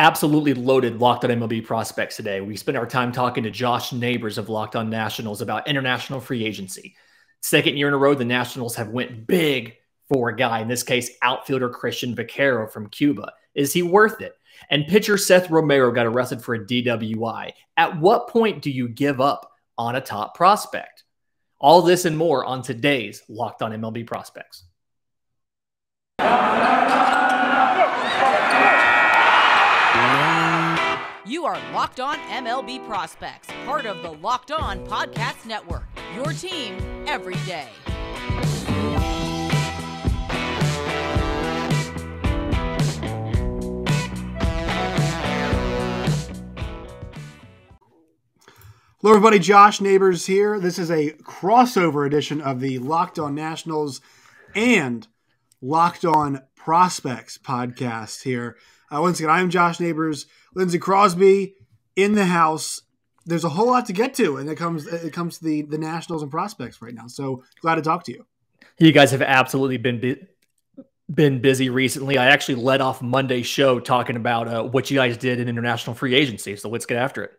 absolutely loaded Locked on MLB prospects today. We spent our time talking to Josh Neighbors of Locked on Nationals about international free agency. Second year in a row, the Nationals have went big for a guy, in this case, outfielder Cristian Vaquero from Cuba. Is he worth it? And pitcher Seth Romero got arrested for a DWI. At what point do you give up on a top prospect? All this and more on today's Locked on MLB Prospects. You are Locked On MLB Prospects, part of the Locked On Podcast Network. Your team every day. Hello, everybody. Josh Neighbors here. This is a crossover edition of the Locked On Nationals and Locked On Prospects podcast here. Uh, once again, I am Josh Neighbors. Lindsay Crosby in the house. There's a whole lot to get to, and it comes it comes to the the Nationals and prospects right now. So glad to talk to you. You guys have absolutely been bu- been busy recently. I actually led off Monday's show talking about uh, what you guys did in international free agency. So let's get after it.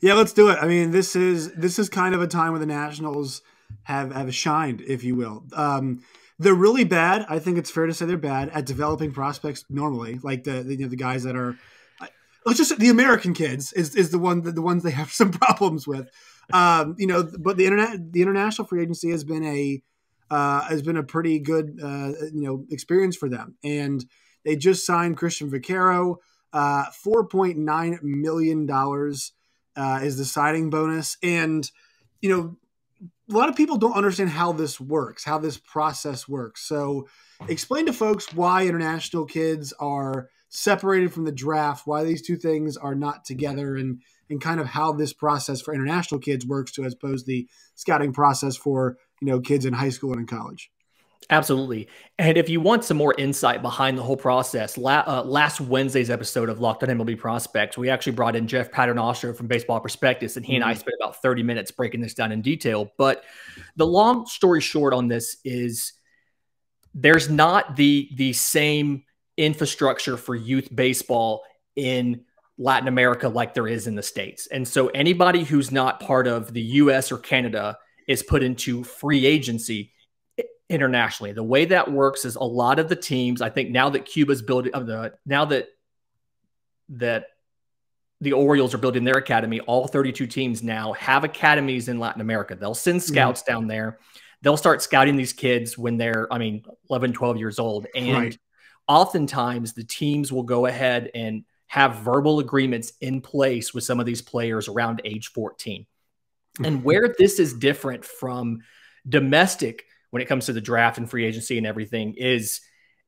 Yeah, let's do it. I mean, this is this is kind of a time where the Nationals have have shined, if you will. Um, they're really bad. I think it's fair to say they're bad at developing prospects normally, like the, the you know the guys that are let's just the American kids is, is the one that the ones they have some problems with. Um, you know, but the internet the international free agency has been a uh, has been a pretty good uh, you know experience for them, and they just signed Cristian Vaquero. Uh, Four point nine million dollars uh, is the signing bonus, and you know a lot of people don't understand how this works, how this process works. So, explain to folks why international kids are separated from the draft, why these two things are not together, and and kind of how this process for international kids works to as opposed to the scouting process for you know kids in high school and in college. Absolutely. And if you want some more insight behind the whole process, la- uh, last Wednesday's episode of Locked on MLB Prospects, we actually brought in Jeff Paternostro from Baseball Prospectus, and he and I mm-hmm. spent about 30 minutes breaking this down in detail. But the long story short on this is there's not the the same infrastructure for youth baseball in Latin America like there is in the States. And so anybody who's not part of the US or Canada is put into free agency internationally. The way that works is a lot of the teams, I think now that Cuba's building of the now that that the Orioles are building their academy, all 32 teams now have academies in Latin America. They'll send mm-hmm. scouts mm-hmm. down there. They'll start scouting these kids when they're, I mean, 11, 12 years old. And right oftentimes the teams will go ahead and have verbal agreements in place with some of these players around age 14. And mm-hmm. where this is different from domestic when it comes to the draft and free agency and everything is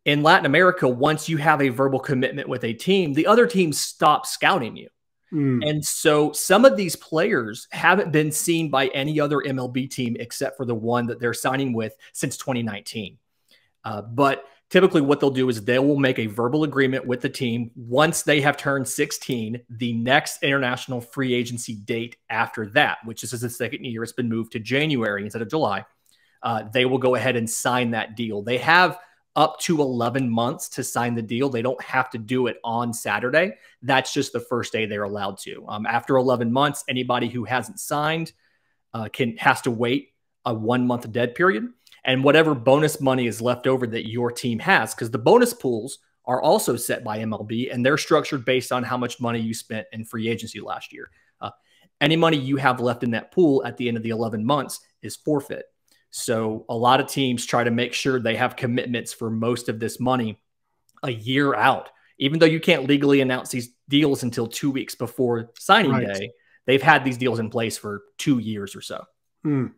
in Latin America, once you have a verbal commitment with a team, the other team stops scouting you. Mm. And so some of these players haven't been seen by any other MLB team except for the one that they're signing with since 2019. Uh, but typically what they'll do is they will make a verbal agreement with the team once they have turned 16 the next international free agency date after that which is the second year it's been moved to january instead of july uh, they will go ahead and sign that deal. They have up to 11 months to sign the deal. They don't have to do it on saturday. That's just the first day they're allowed to. Um, after 11 months anybody who hasn't signed uh, can has to wait a one month dead period. And whatever bonus money is left over that your team has, because the bonus pools are also set by MLB and they're structured based on how much money you spent in free agency last year. Uh, any money you have left in that pool at the end of the 11 months is forfeit. So a lot of teams try to make sure they have commitments for most of this money a year out. Even though you can't legally announce these deals until two weeks before signing right. day, they've had these deals in place for two years or so. Hmm.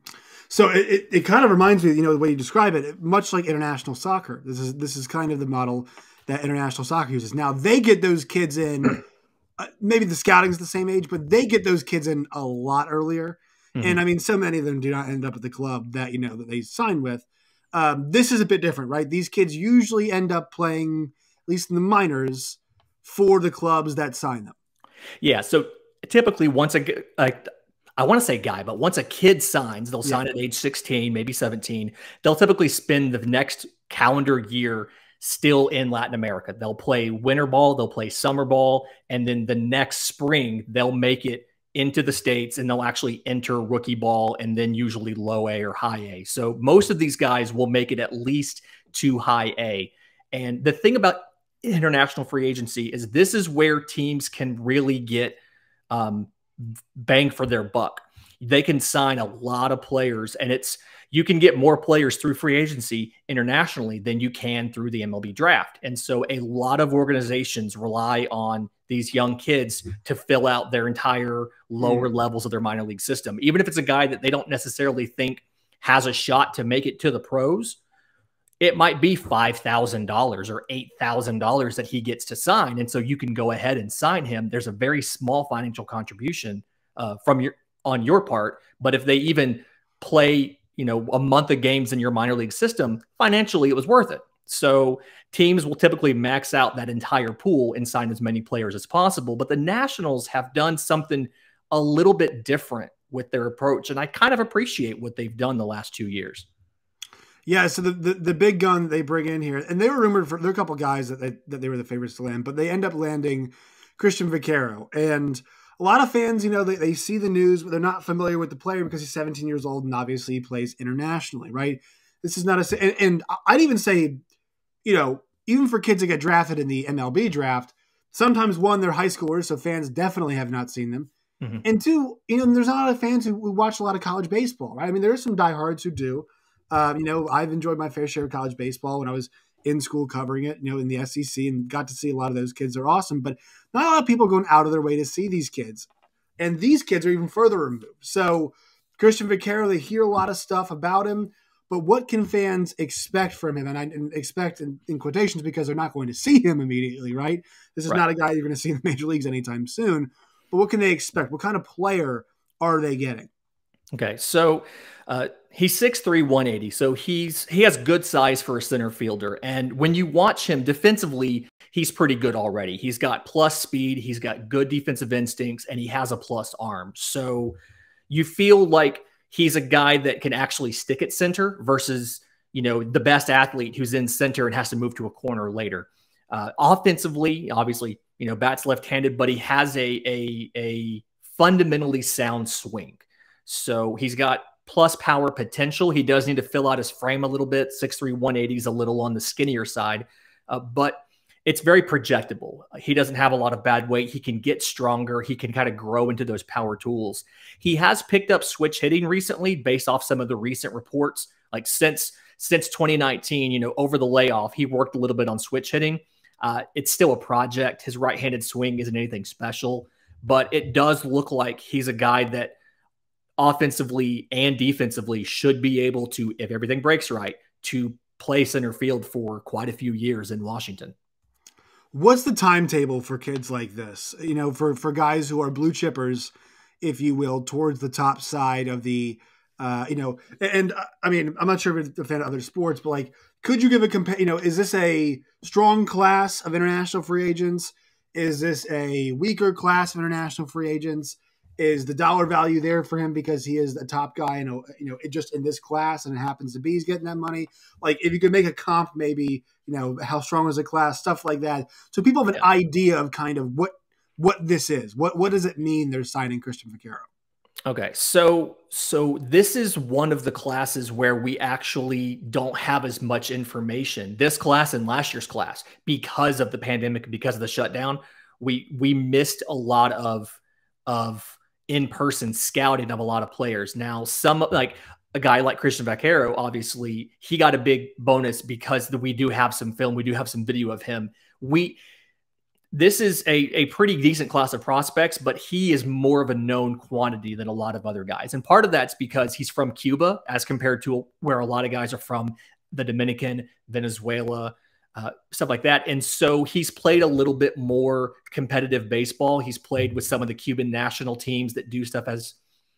So it, it, kind of reminds me, you know, the way you describe it, much like international soccer. This is this is kind of the model that international soccer uses. Now they get those kids in. Uh, maybe the scouting is the same age, but they get those kids in a lot earlier. Mm-hmm. And I mean, so many of them do not end up at the club that you know that they sign with. Um, this is a bit different, right? These kids usually end up playing, at least in the minors, for the clubs that sign them. Yeah. So typically, once a, a I want to say guy, but once a kid signs, they'll sign yeah. at age 16, maybe 17. They'll typically spend the next calendar year still in Latin America. They'll play winter ball, they'll play summer ball, and then the next spring they'll make it into the states and they'll actually enter rookie ball and then usually low A or high A. So most of these guys will make it at least to high A. And the thing about international free agency is this is where teams can really get um, bang for their buck. They can sign a lot of players, and it's you can get more players through free agency internationally than you can through the MLB draft. And so a lot of organizations rely on these young kids to fill out their entire lower mm. levels of their minor league system. Even if it's a guy that they don't necessarily think has a shot to make it to the pros, it might be $5,000 or $8,000 that he gets to sign. And so you can go ahead and sign him. There's a very small financial contribution uh, from your on your part. But if they even play, you know, a month of games in your minor league system, financially it was worth it. So teams will typically max out that entire pool and sign as many players as possible. But the Nationals have done something a little bit different with their approach. And I kind of appreciate what they've done the last two years. Yeah, so the, the, the big gun they bring in here, and they were rumored for there are a couple guys that they, that they were the favorites to land, but they end up landing Cristian Vaquero. And a lot of fans, you know, they, they see the news, but they're not familiar with the player because he's 17 years old and obviously he plays internationally, right? This is not a, and, and I'd even say, you know, even for kids that get drafted in the MLB draft, sometimes one, they're high schoolers, so fans definitely have not seen them. Mm-hmm. And two, you know, there's not a lot of fans who watch a lot of college baseball, right? I mean, there are some diehards who do. Um, you know, I've enjoyed my fair share of college baseball when I was in school covering it, you know, in the SEC and got to see a lot of those kids. They're awesome, but not a lot of people going out of their way to see these kids. And these kids are even further removed. So Cristian Vaquero, they hear a lot of stuff about him, but what can fans expect from him? And I expect in, in quotations because they're not going to see him immediately, right? This is right. not a guy you're going to see in the major leagues anytime soon. But what can they expect? What kind of player are they getting? Okay, so uh, he's 6'3", 180. So he's he has good size for a center fielder. And when you watch him defensively, he's pretty good already. He's got plus speed, he's got good defensive instincts, and he has a plus arm. So you feel like he's a guy that can actually stick at center versus you know the best athlete who's in center and has to move to a corner later. Uh, offensively, obviously, you know, bats left-handed, but he has a a a fundamentally sound swing. So he's got plus power potential. He does need to fill out his frame a little bit. 6'3, 180 is a little on the skinnier side, uh, but it's very projectable. He doesn't have a lot of bad weight. He can get stronger. He can kind of grow into those power tools. He has picked up switch hitting recently based off some of the recent reports. Like since since 2019, you know, over the layoff, he worked a little bit on switch hitting. Uh, it's still a project. His right-handed swing isn't anything special, but it does look like he's a guy that – offensively and defensively should be able to, if everything breaks right, to play center field for quite a few years in Washington. What's the timetable for kids like this? You know, for for guys who are blue chippers, if you will, towards the top side of the, uh, you know, and, uh, I mean, I'm not sure if you're a fan of other sports, but like, could you give a compare? You know, is this a strong class of international free agents? Is this a weaker class of international free agents? Is the dollar value there for him because he is the top guy, you know, you know, it just in this class, and it happens to be he's getting that money. Like if you could make a comp, maybe you know how strong is the class, stuff like that, so people have an yeah. idea of kind of what what this is. What what does it mean they're signing Cristian Vaquero? Okay, so so this is one of the classes where we actually don't have as much information. This class and last year's class, because of the pandemic, because of the shutdown, we we missed a lot of of in person scouting of a lot of players. Now, some like a guy like Cristian Vaquero, obviously, he got a big bonus because we do have some film, we do have some video of him. We this is a, a pretty decent class of prospects, but he is more of a known quantity than a lot of other guys. And part of that's because he's from Cuba as compared to where a lot of guys are from the Dominican, Venezuela, uh, stuff like that. And so he's played a little bit more competitive baseball. He's played with some of the Cuban national teams that do stuff as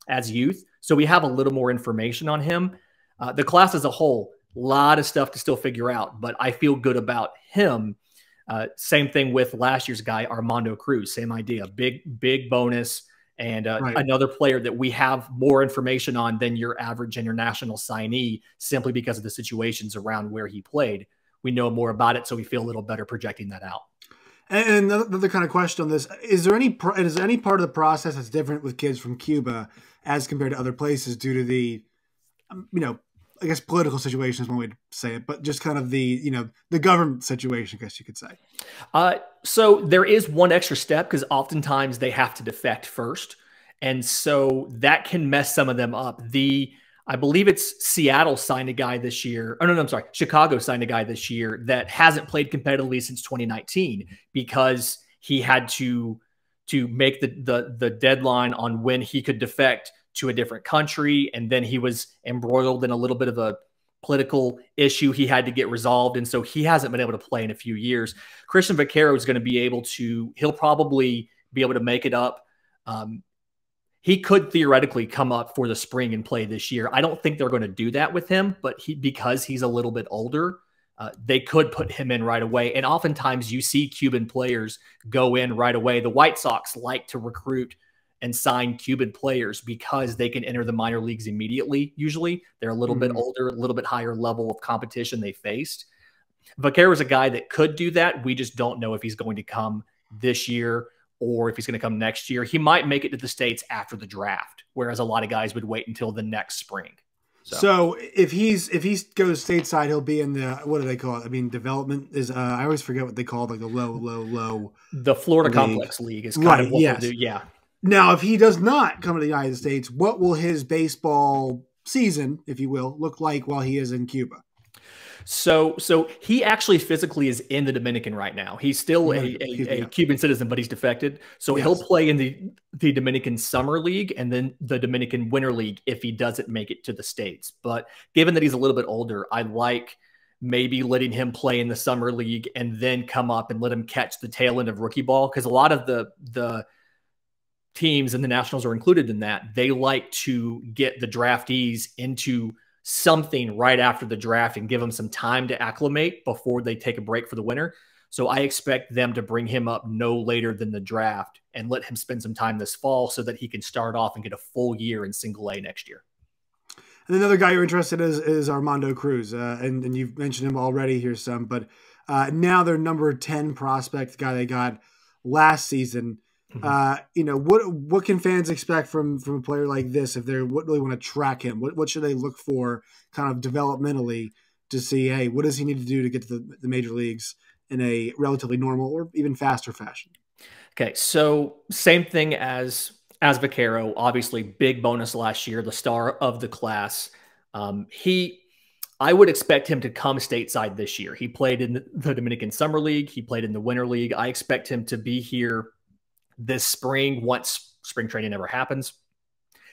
as youth. So we have a little more information on him. Uh, the class as a whole, a lot of stuff to still figure out, but I feel good about him. Uh, same thing with last year's guy, Armando Cruz. Same idea, big big bonus, and uh, right. another player that we have more information on than your average international signee, simply because of the situations around where he played we know more about it, so we feel a little better projecting that out. And another kind of question on this: Is there any is there any part of the process that's different with kids from Cuba as compared to other places due to the, um, you know, I guess political situation is one way to say it, but just kind of the you know the government situation, I guess you could say. Uh, so there is one extra step because oftentimes they have to defect first, and so that can mess some of them up. The I believe it's Seattle signed a guy this year. Oh no, no, I'm sorry, Chicago signed a guy this year that hasn't played competitively since 2019 because he had to to make the the the deadline on when he could defect to a different country. And then he was embroiled in a little bit of a political issue he had to get resolved. And so he hasn't been able to play in a few years. Cristian Vaquero is going to be able to, he'll probably be able to make it up. Um, he could theoretically come up for the spring and play this year. I don't think they're going to do that with him, but he, because he's a little bit older, uh, they could put him in right away. And oftentimes you see Cuban players go in right away. The White Sox like to recruit and sign Cuban players because they can enter the minor leagues immediately. Usually, they're a little mm-hmm. bit older, a little bit higher level of competition they faced. Vaquero is a guy that could do that. We just don't know if he's going to come this year or if he's going to come next year. He might make it to the states after the draft, whereas a lot of guys would wait until the next spring. So, so if he's if he goes stateside, he'll be in the what do they call it? I mean, development is. Uh, I always forget what they call it, like the low, low, low. The Florida league. Complex League is kind right, of what yes. we'll do. Yeah, now, if he does not come to the United States, what will his baseball season, if you will, look like while he is in Cuba? So, so he actually physically is in the Dominican right now. He's still a, a, a Cuban citizen, but he's defected. So yes. he'll play in the the Dominican Summer League and then the Dominican Winter League if he doesn't make it to the states. But given that he's a little bit older, I like maybe letting him play in the Summer League and then come up and let him catch the tail end of rookie ball because a lot of the the teams and the Nationals are included in that, they like to get the draftees into something right after the draft and give them some time to acclimate before they take a break for the winter. So I expect them to bring him up no later than the draft and let him spend some time this fall so that he can start off and get a full year in single A next year. And another guy you're interested in is, is Armando Cruz. Uh, and, and you've mentioned him already here some, but uh, now their number 10 prospect guy they got last season. Uh, you know what what can fans expect from from a player like this if they what really want to track him? What what should they look for kind of developmentally to see? Hey, what does he need to do to get to the, the major leagues in a relatively normal or even faster fashion? Okay, so same thing as as Vaquero. Obviously, big bonus last year, the star of the class. Um, he I would expect him to come stateside this year. He played in the Dominican Summer League. He played in the Winter League. I expect him to be here this spring once spring training never happens.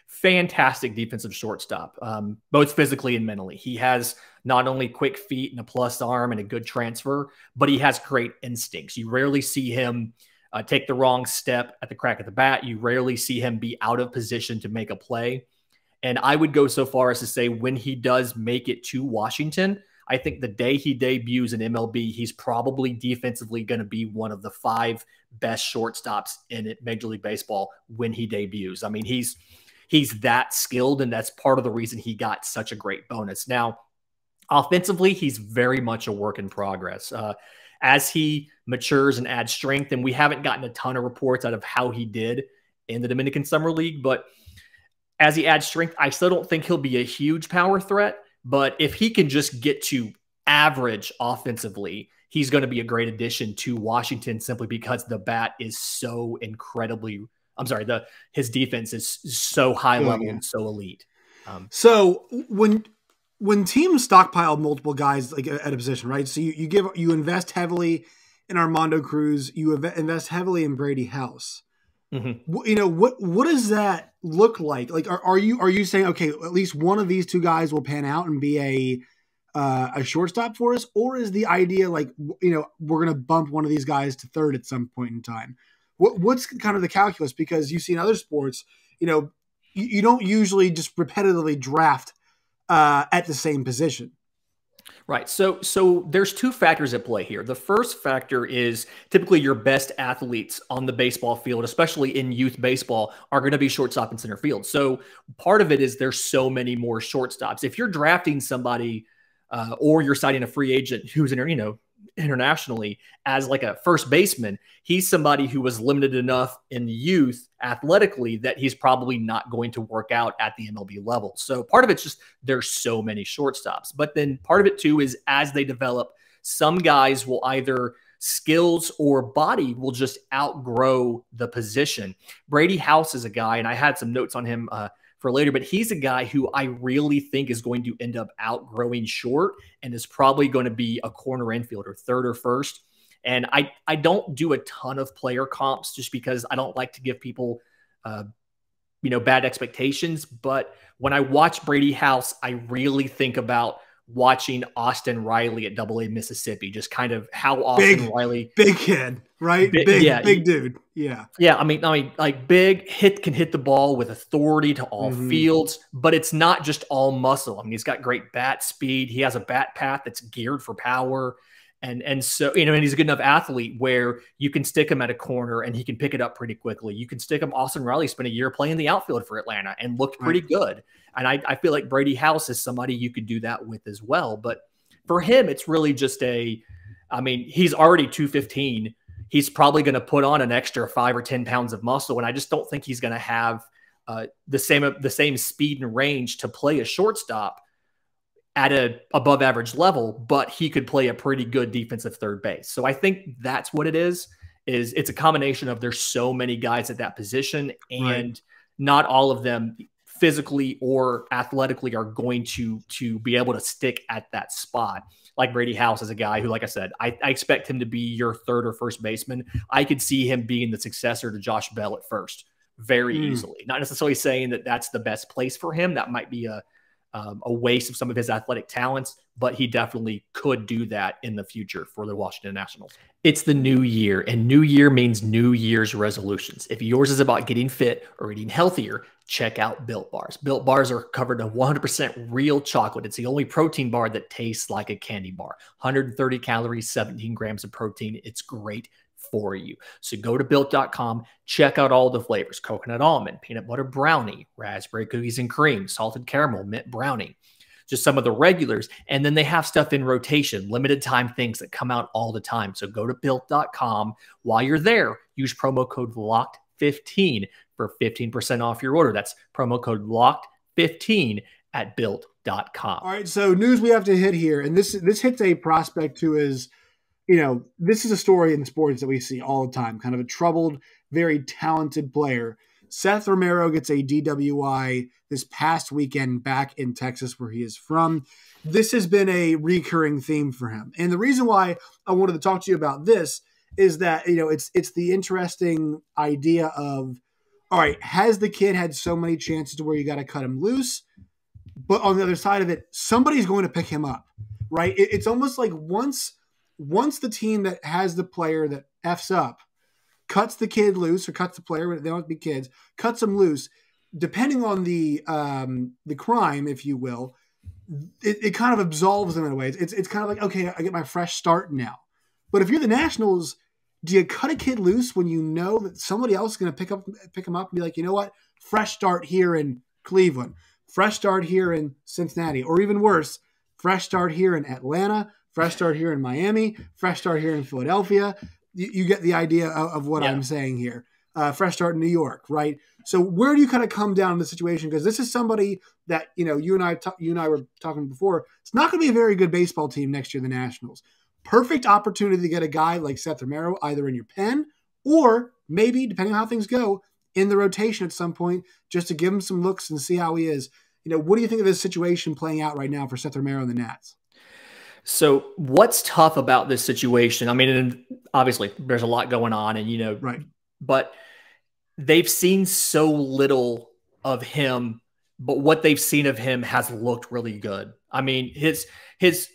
Fantastic defensive shortstop, um, both physically and mentally. He has not only quick feet and a plus arm and a good transfer, but he has great instincts. You rarely see him uh, take the wrong step at the crack of the bat. You rarely see him be out of position to make a play. And I would go so far as to say when he does make it to Washington, I think the day he debuts in MLB, he's probably defensively going to be one of the five best shortstops in Major League Baseball when he debuts. I mean, he's he's that skilled, and that's part of the reason he got such a great bonus. Now, offensively, he's very much a work in progress. Uh, as he matures and adds strength, and we haven't gotten a ton of reports out of how he did in the Dominican Summer League, but as he adds strength, I still don't think he'll be a huge power threat. But if he can just get to average offensively, he's going to be a great addition to Washington simply because the bat is so incredibly. I'm sorry, the his defense is so high level yeah. and so elite. Um, so when when teams stockpile multiple guys like at a position, right? So you, you give you invest heavily in Armando Cruz, you invest heavily in Brady House. Mm-hmm. You know what? What does that look like? Like, are, are you are you saying okay, at least one of these two guys will pan out and be a uh, a shortstop for us, or is the idea like you know we're going to bump one of these guys to third at some point in time? What, what's kind of the calculus? Because you see in other sports, you know, you, you don't usually just repetitively draft uh, at the same position. Right. So so there's two factors at play here. The first factor is typically your best athletes on the baseball field, especially in youth baseball, are going to be shortstop and center field. So part of it is there's so many more shortstops. If you're drafting somebody uh, or you're citing a free agent who's in, you know, internationally as like a first baseman, he's somebody who was limited enough in youth athletically that he's probably not going to work out at the MLB level. So part of it's just there's so many shortstops. But then part of it too is as they develop, some guys will either skills or body will just outgrow the position. Brady House is a guy, and I had some notes on him uh, for later, but he's a guy who I really think is going to end up outgrowing short and is probably going to be a corner infielder, third or first. And I, I don't do a ton of player comps just because I don't like to give people, uh, you know, bad expectations. But when I watch Brady House, I really think about watching Austin Riley at Double A Mississippi, just kind of how Austin big, Riley, big kid, right? Big, big, yeah, big dude. Yeah, yeah. I mean, I mean, like big hit can hit the ball with authority to all mm-hmm. fields, but it's not just all muscle. I mean, he's got great bat speed. He has a bat path that's geared for power. And and so you know, and he's a good enough athlete where you can stick him at a corner and he can pick it up pretty quickly. You can stick him. Austin Riley spent a year playing the outfield for Atlanta and looked pretty right. good. And I, I feel like Brady House is somebody you could do that with as well. But for him, it's really just a. I mean, he's already two fifteen. He's probably going to put on an extra five or ten pounds of muscle, and I just don't think he's going to have uh, the same the same speed and range to play a shortstop at a above average level, but he could play a pretty good defensive third base. So I think that's what it is. Is it's a combination of there's so many guys at that position, and right. not all of them physically or athletically are going to to be able to stick at that spot. Like Brady House is a guy who, like I said, I, I expect him to be your third or first baseman. I could see him being the successor to Josh Bell at first very mm. easily. Not necessarily saying that that's the best place for him. That might be a um, a waste of some of his athletic talents, but he definitely could do that in the future for the Washington Nationals. It's the new year, and new year means New Year's resolutions. If yours is about getting fit or eating healthier, check out Built Bars. Built Bars are covered in 100% real chocolate. It's the only protein bar that tastes like a candy bar. 130 calories, 17 grams of protein. It's great for you. So go to built.com, check out all the flavors coconut almond, peanut butter brownie, raspberry cookies and cream, salted caramel, mint brownie, just some of the regulars. And then they have stuff in rotation, limited time things that come out all the time. So go to built.com. While you're there, use promo code LOCKED15 for 15% off your order. That's promo code LOCKED15 at built.com. All right. So news we have to hit here, and this this hits a prospect who is – you know, this is a story in sports that we see all the time. Kind of a troubled, very talented player. Seth Romero gets a DWI this past weekend back in Texas, where he is from. This has been a recurring theme for him. And the reason why I wanted to talk to you about this is that, you know, it's it's the interesting idea of all right, has the kid had so many chances to where you got to cut him loose? But on the other side of it, somebody's going to pick him up, right? It, it's almost like once once the team that has the player that f's up cuts the kid loose or cuts the player, they don't be kids, cuts them loose, depending on the um, the crime, if you will, it, it, kind of absolves them in a way. It's it's kind of like okay, I get my fresh start now. But if you're the Nationals, do you cut a kid loose when you know that somebody else is going to pick up pick him up and be like, you know what, fresh start here in Cleveland, fresh start here in Cincinnati, or even worse, fresh start here in Atlanta, fresh start here in Miami, fresh start here in Philadelphia. You, you get the idea of, of what yeah. I'm saying here. Uh, fresh start in New York, right? So where do you kind of come down in the situation? Because this is somebody that you know you and I you and I were talking before. It's not going to be a very good baseball team next year. The Nationals, perfect opportunity to get a guy like Seth Romero either in your pen or maybe depending on how things go in the rotation at some point, just to give him some looks and see how he is. You know, what do you think of this situation playing out right now for Seth Romero and the Nats? So, what's tough about this situation? I mean, obviously, there's a lot going on, and you know, right. But they've seen so little of him, but what they've seen of him has looked really good. I mean, his his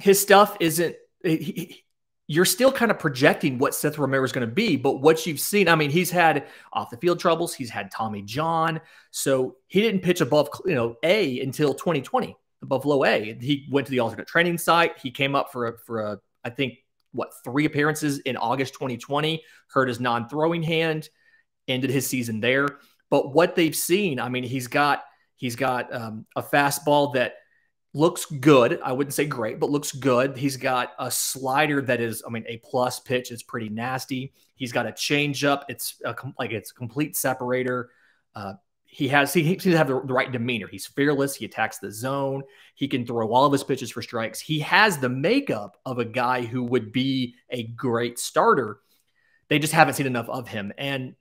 his stuff isn't. He, you're still kind of projecting what Seth Romero is going to be, but what you've seen, I mean, he's had off the field troubles, he's had Tommy John, so he didn't pitch above you know A until 2020 low A. He went to the alternate training site. He came up for a, for a, I think, what, three appearances in August 2020, hurt his non throwing hand, ended his season there. But what they've seen, I mean, he's got, he's got um, a fastball that looks good. I wouldn't say great, but looks good. He's got a slider that is, I mean, a plus pitch. It's pretty nasty. He's got a changeup. It's a, like it's a complete separator. Uh, he has he seems to have the, right demeanor. He's fearless. He attacks the zone. He can throw all of his pitches for strikes. He has the makeup of a guy who would be a great starter. They just haven't seen enough of him. And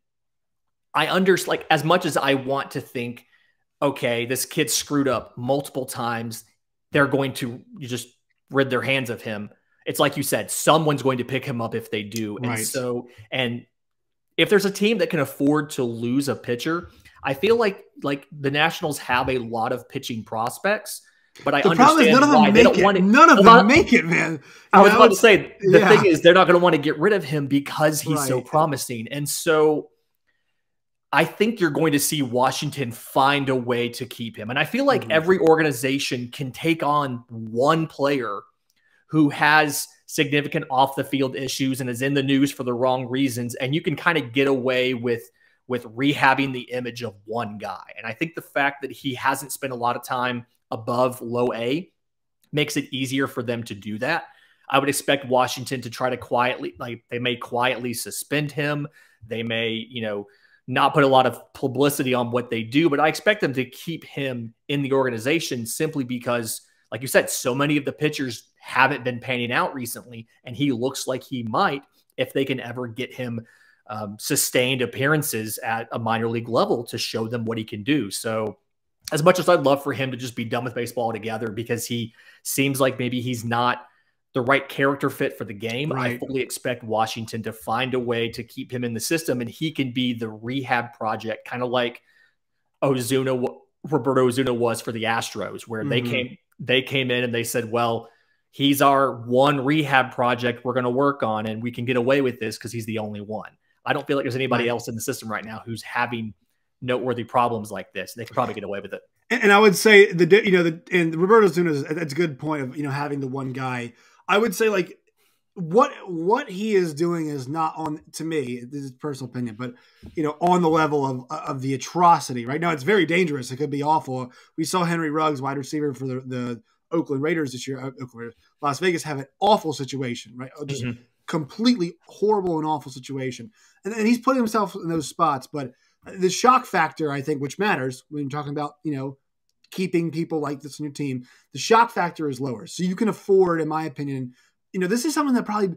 I understand, like, as much as I want to think, okay, this kid screwed up multiple times they're going to just rid their hands of him. It's like you said, someone's going to pick him up if they do. And so, and if there's a team that can afford to lose a pitcher, I feel like like the Nationals have a lot of pitching prospects, but I the understand none of them why make they don't it. want to. None of them make it, man. You I was know, about to say the yeah. thing is they're not going to want to get rid of him because he's right. so promising, and so I think you're going to see Washington find a way to keep him. And I feel like mm-hmm. every organization can take on one player who has significant off the field issues and is in the news for the wrong reasons and you can kind of get away with with rehabbing the image of one guy. And I think the fact that he hasn't spent a lot of time above low A makes it easier for them to do that. I would expect Washington to try to quietly like they may quietly suspend him. They may, you know, not put a lot of publicity on what they do, but I expect them to keep him in the organization simply because, like you said, so many of the pitchers haven't been panning out recently, and he looks like he might if they can ever get him um, sustained appearances at a minor league level to show them what he can do. So, as much as I'd love for him to just be done with baseball altogether because he seems like maybe he's not the right character fit for the game. Right. I fully expect Washington to find a way to keep him in the system, and he can be the rehab project, kind of like Osuna, Roberto Osuna was for the Astros, where mm-hmm. they came they came in and they said, "Well, he's our one rehab project we're going to work on, and we can get away with this because he's the only one." I don't feel like there's anybody else in the system right now who's having noteworthy problems like this. They could probably get away with it. And, and I would say the you know the and Roberto Osuna that's a good point of you know having the one guy. I would say like what what he is doing is not on to me this is personal opinion but you know on the level of of the atrocity right? Now it's very dangerous. It could be awful. We saw henry ruggs wide receiver for the, the oakland raiders this year uh, oakland, las vegas have an awful situation right? Just mm-hmm. completely horrible and awful situation and, and he's putting himself in those spots but the shock factor i think which matters when you're talking about you know keeping people like this in your team, the shock factor is lower. So you can afford, in my opinion, you know, this is something that probably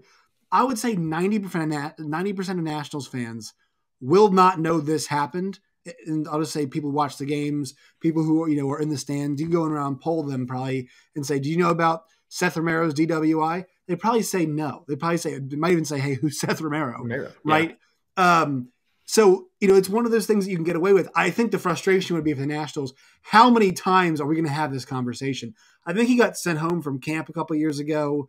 I would say 90% of 90% of Nationals fans will not know this happened. And I'll just say people watch the games, people who you know are in the stands, you go around poll them probably and say, Do you know about Seth Romero's DWI? They probably say no. They probably say they might even say, Hey, who's Seth Romero? Romero right? Yeah. Um, so, you know, it's one of those things that you can get away with. I think the frustration would be for the Nationals. How many times are we going to have this conversation? I think he got sent home from camp a couple years ago.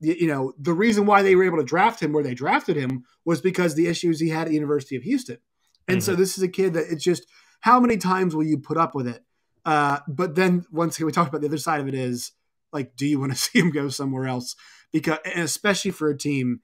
You know, the reason why they were able to draft him where they drafted him was because the issues he had at the University of Houston. And mm-hmm. so this is a kid that it's just how many times will you put up with it? Uh, but then once we talk about the other side of it is like, do you want to see him go somewhere else? Because and especially for a team,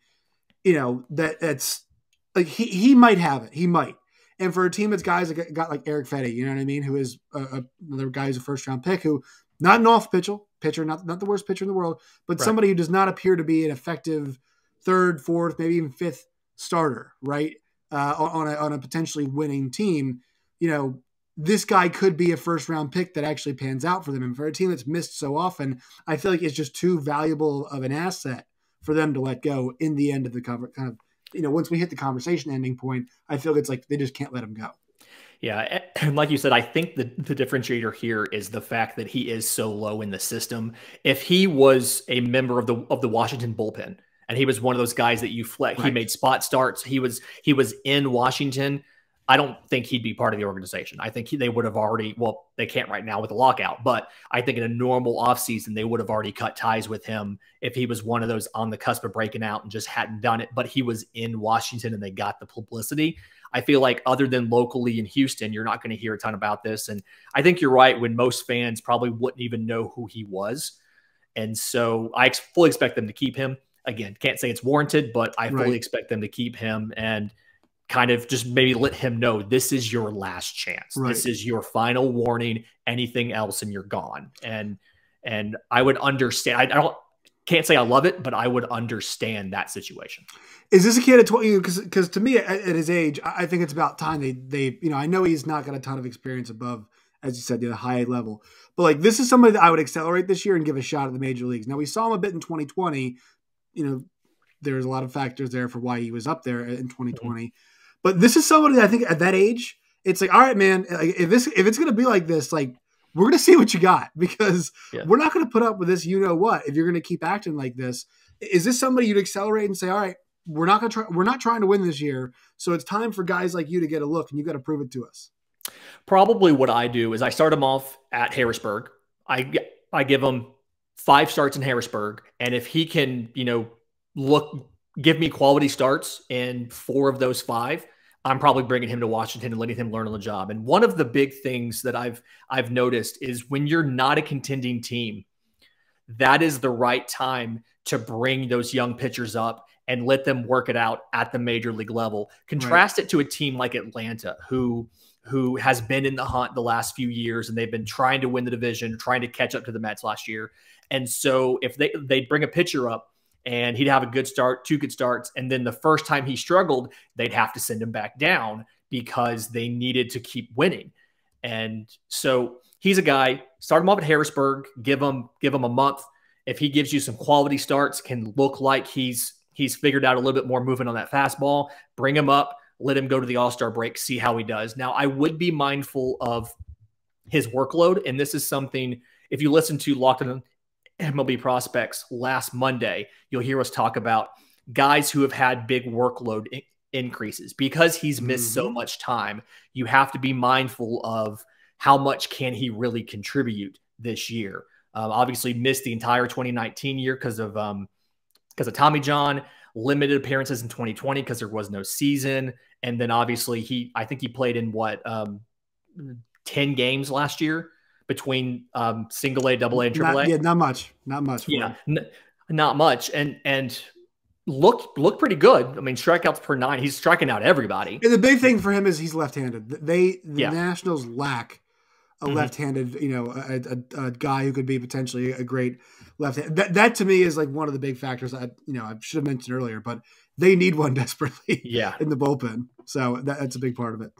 you know, that that's like he he might have it. He might. And for a team that's guys that got like Erick Fedde, you know what I mean, who is a, a, another guy who's a first round pick, who not an off pitcher, pitcher, not not the worst pitcher in the world, but right. somebody who does not appear to be an effective third, fourth, maybe even fifth starter, right? Uh, on a on a potentially winning team, you know, this guy could be a first round pick that actually pans out for them. And for a team that's missed so often, I feel like it's just too valuable of an asset for them to let go in the end of the cover kind of you know, once we hit the conversation ending point, I feel it's like they just can't let him go. Yeah, and like you said, I think the the differentiator here is the fact that he is so low in the system. If he was a member of the of the Washington bullpen and he was one of those guys that you flex, right. he made spot starts. He was he was in Washington. I don't think he'd be part of the organization. I think he, they would have already, well, they can't right now with the lockout, but I think in a normal offseason, they would have already cut ties with him if he was one of those on the cusp of breaking out and just hadn't done it. But he was in Washington and they got the publicity. I feel like, other than locally in Houston, you're not going to hear a ton about this. And I think you're right when most fans probably wouldn't even know who he was. And so I fully expect them to keep him. Again, can't say it's warranted, but I fully right. expect them to keep him. And kind of just maybe let him know this is your last chance. Right. This is your final warning. Anything else and you're gone. And And I would understand. I, I don't can't say I love it, but I would understand that situation. Is this a kid at 20? Because because to me, at, at, his age, I think it's about time they they you know I know he's not got a ton of experience above, as you said, the high level, but like this is somebody that I would accelerate this year and give a shot at the major leagues. Now we saw him a bit in 2020. You know, there's a lot of factors there for why he was up there in 2020, mm-hmm. But this is somebody I think at that age, it's like all right, man. If this if it's gonna be like this, like we're going to see what you got because yeah. we're not going to put up with this. You know what? If you're going to keep acting like this, is this somebody you'd accelerate and say, all right, we're not to try, we're not trying to win this year. So it's time for guys like you to get a look and you got to prove it to us. Probably what I do is I start them off at Harrisburg. I, I give him five starts in Harrisburg. And if he can, you know, look, give me quality starts in four of those five, I'm probably bringing him to Washington and letting him learn on the job. And one of the big things that I've I've noticed is when you're not a contending team, that is the right time to bring those young pitchers up and let them work it out at the major league level. Contrast right. it to a team like Atlanta who who has been in the hunt the last few years and they've been trying to win the division, trying to catch up to the Mets last year. And so if they they bring a pitcher up and he'd have a good start, two good starts. And then the first time he struggled, they'd have to send him back down because they needed to keep winning. And so he's a guy, start him off at Harrisburg, give him, give him a month. If he gives you some quality starts, can look like he's he's figured out a little bit more movement on that fastball, bring him up, let him go to the All-Star break, see how he does. Now, I would be mindful of his workload. And this is something, if you listen to Locked on MLB prospects last Monday, you'll hear us talk about guys who have had big workload in- increases because he's missed mm-hmm. so much time. You have to be mindful of how much can he really contribute this year. Um, obviously, missed the entire 2019 year because of um, because of Tommy John. Limited appearances in 2020 because there was no season, and then obviously he I think he played in what um, 10 games last year between um, single A, double A, and triple A. Yeah, not much, not much. Yeah, not much, and and look look pretty good. I mean, strikeouts per nine. He's striking out everybody. And the big thing for him is he's left-handed. They the yeah. Nationals lack a mm-hmm. left-handed, you know, a, a, a, guy who could be potentially a great left hand. That, that to me is like one of the big factors. I you know I should have mentioned earlier, but they need one desperately. Yeah. in the bullpen, so that, that's a big part of it.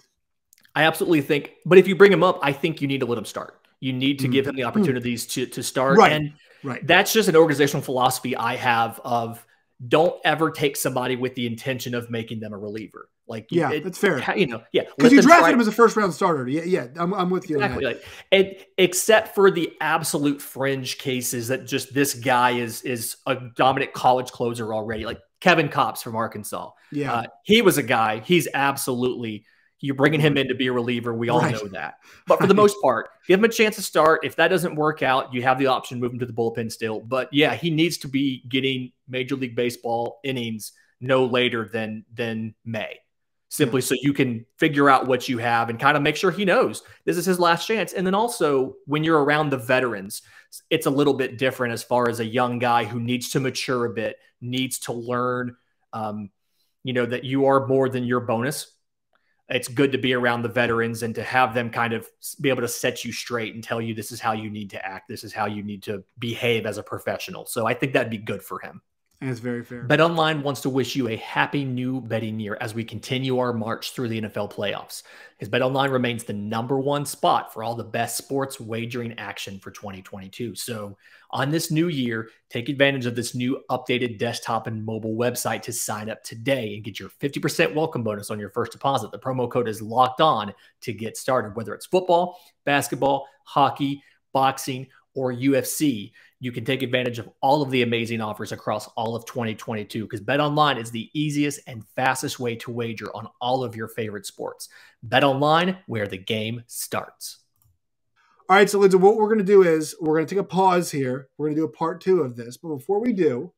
I absolutely think, but if you bring him up, I think you need to let him start. You need to mm. give him the opportunities to to start. Right. And right. that's just an organizational philosophy I have of don't ever take somebody with the intention of making them a reliever. Like yeah, it, that's fair. You know, yeah, because you drafted try. him as a first round starter. Yeah, yeah, I'm, I'm with you. Exactly. Like, and except for the absolute fringe cases that just this guy is is a dominant college closer already, like Kevin Kopps from Arkansas. Yeah, uh, he was a guy. He's absolutely you're bringing him in to be a reliever. We all right. know that. But for the most part, give him a chance to start. If that doesn't work out, you have the option to move him to the bullpen still. But yeah, he needs to be getting Major League Baseball innings no later than than May. Simply so you can figure out what you have and kind of make sure he knows this is his last chance. And then also when you're around the veterans, it's a little bit different as far as a young guy who needs to mature a bit, needs to learn um, you know, that you are more than your bonus it's good to be around the veterans and to have them kind of be able to set you straight and tell you this is how you need to act. This is how you need to behave as a professional. So I think that'd be good for him. That's very fair. Bet Online wants to wish you a happy new betting year as we continue our march through the NFL playoffs. As Bet Online remains the number one spot for all the best sports wagering action for 2022. So, on this new year, take advantage of this new updated desktop and mobile website to sign up today and get your 50% welcome bonus on your first deposit. The promo code is locked on to get started, whether it's football, basketball, hockey, boxing, or UFC you can take advantage of all of the amazing offers across all of 2022 because Bet Online is the easiest and fastest way to wager on all of your favorite sports. Bet Online, where the game starts. All right, so Lindsay, what we're going to do is we're going to take a pause here. We're going to do a part two of this. But before we do,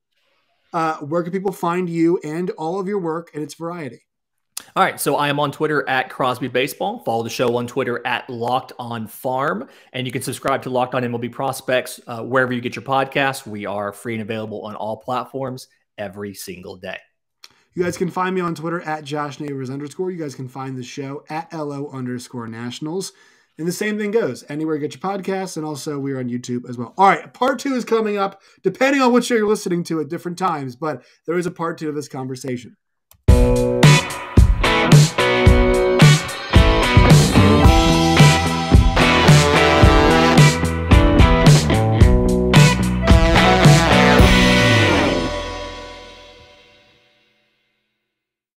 uh, where can people find you and all of your work and its variety? All right, so I am on Twitter at Crosby Baseball. Follow the show on Twitter at Locked On Farm, and you can subscribe to Locked On MLB Prospects uh, wherever you get your podcasts. We are free and available on all platforms every single day. You guys can find me on Twitter at Josh Neighbors underscore. You guys can find the show at LO underscore Nationals. And the same thing goes anywhere you get your podcasts, and also we're on YouTube as well. All right, part two is coming up, depending on which show you're listening to at different times, but there is a part two of this conversation.